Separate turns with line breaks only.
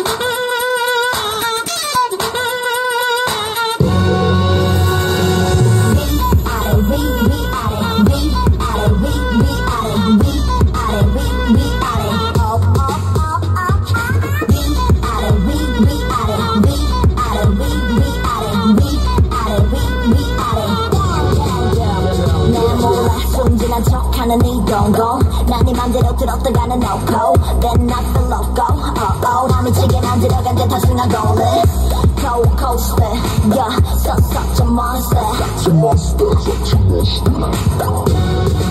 Oh. 척하는 이 동공 난네 맘대로 들었다가는 no go Then not the loco oh oh 나 미치게 난 들어간 듯 다순간 골래 Cold coaster yeah such such a monster
Such a monster, such a monster.